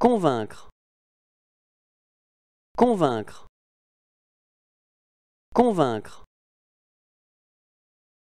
Convaincre. Convaincre. Convaincre.